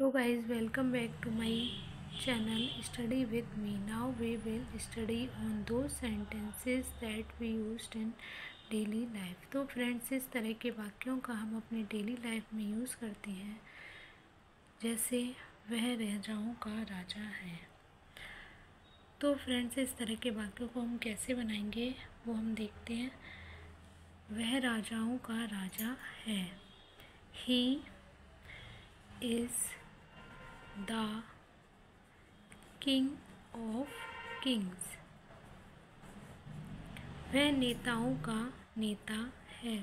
hello guys, welcome back to my channel, study with me. Now we will study on those sentences that we used in daily life तो friends इस तरह के वाक्यों का हम अपनी डेली लाइफ में यूज़ करते हैं। जैसे, वह राजाओं का राजा है। तो फ्रेंड्स इस तरह के वाक्यों को हम कैसे बनाएँगे, वो हम देखते हैं। वह राजाओं का राजा है। He is the king of kings. वह नेताओं का नेता है।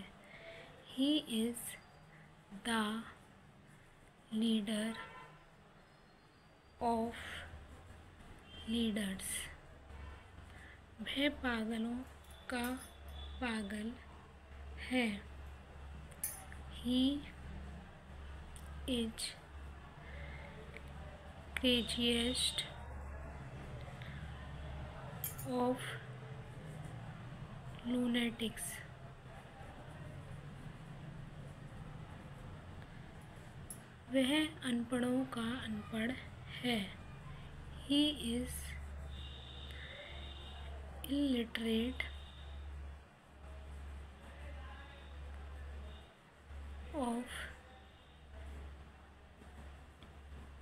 He is the leader of leaders वह पागलों का पागल है। He is craziest of lunatics. वह अनपढ़ों का अनपढ़ है। He is illiterate of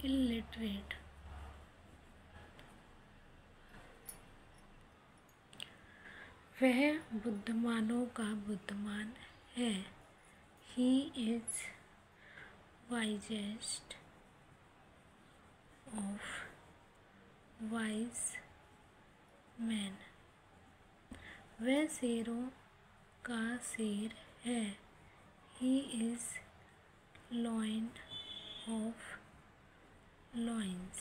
illiterate. वह बुद्धमानों का बुद्धमान है। He is wisest of wise man वह शेरों का शेर है। He is lion of lions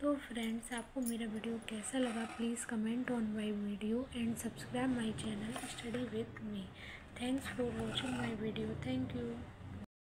तो फ्रेंड्स आपको मेरा वीडियो कैसा लगा? Please comment on my video and subscribe my channel study with me thanks for watching my video thank you